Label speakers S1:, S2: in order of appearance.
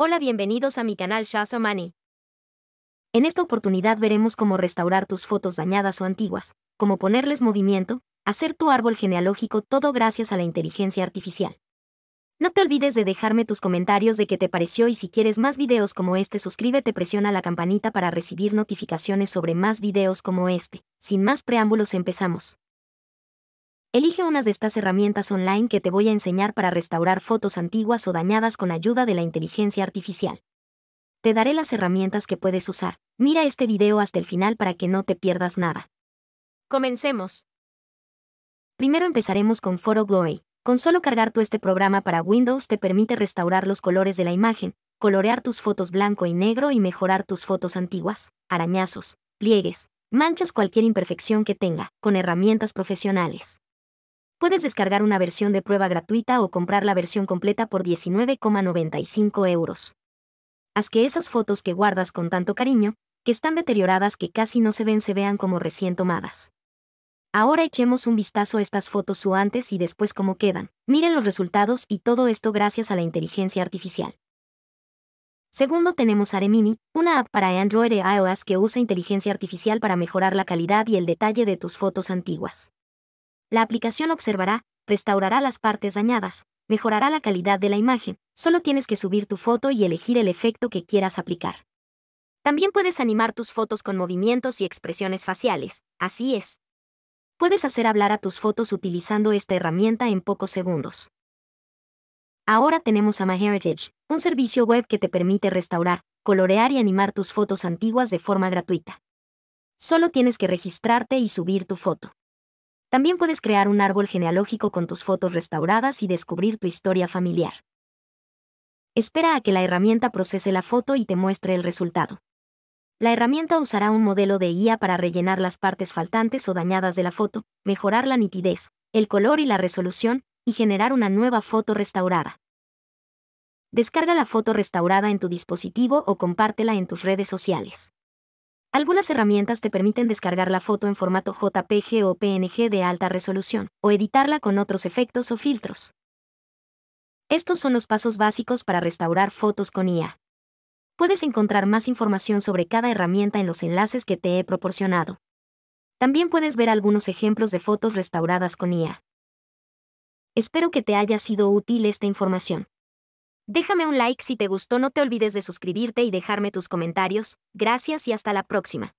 S1: Hola, bienvenidos a mi canal Money. En esta oportunidad veremos cómo restaurar tus fotos dañadas o antiguas, cómo ponerles movimiento, hacer tu árbol genealógico todo gracias a la inteligencia artificial. No te olvides de dejarme tus comentarios de qué te pareció y si quieres más videos como este suscríbete presiona la campanita para recibir notificaciones sobre más videos como este. Sin más preámbulos empezamos. Elige unas de estas herramientas online que te voy a enseñar para restaurar fotos antiguas o dañadas con ayuda de la inteligencia artificial. Te daré las herramientas que puedes usar. Mira este video hasta el final para que no te pierdas nada. Comencemos. Primero empezaremos con Photo Glory. Con solo cargar tú este programa para Windows te permite restaurar los colores de la imagen, colorear tus fotos blanco y negro y mejorar tus fotos antiguas, arañazos, pliegues, manchas cualquier imperfección que tenga, con herramientas profesionales. Puedes descargar una versión de prueba gratuita o comprar la versión completa por 19,95 euros. Haz que esas fotos que guardas con tanto cariño, que están deterioradas que casi no se ven, se vean como recién tomadas. Ahora echemos un vistazo a estas fotos su antes y después cómo quedan. Miren los resultados y todo esto gracias a la inteligencia artificial. Segundo tenemos Aremini, una app para Android e iOS que usa inteligencia artificial para mejorar la calidad y el detalle de tus fotos antiguas. La aplicación observará, restaurará las partes dañadas, mejorará la calidad de la imagen, solo tienes que subir tu foto y elegir el efecto que quieras aplicar. También puedes animar tus fotos con movimientos y expresiones faciales, así es. Puedes hacer hablar a tus fotos utilizando esta herramienta en pocos segundos. Ahora tenemos a MyHeritage, un servicio web que te permite restaurar, colorear y animar tus fotos antiguas de forma gratuita. Solo tienes que registrarte y subir tu foto. También puedes crear un árbol genealógico con tus fotos restauradas y descubrir tu historia familiar. Espera a que la herramienta procese la foto y te muestre el resultado. La herramienta usará un modelo de IA para rellenar las partes faltantes o dañadas de la foto, mejorar la nitidez, el color y la resolución, y generar una nueva foto restaurada. Descarga la foto restaurada en tu dispositivo o compártela en tus redes sociales. Algunas herramientas te permiten descargar la foto en formato JPG o PNG de alta resolución, o editarla con otros efectos o filtros. Estos son los pasos básicos para restaurar fotos con IA. Puedes encontrar más información sobre cada herramienta en los enlaces que te he proporcionado. También puedes ver algunos ejemplos de fotos restauradas con IA. Espero que te haya sido útil esta información. Déjame un like si te gustó, no te olvides de suscribirte y dejarme tus comentarios. Gracias y hasta la próxima.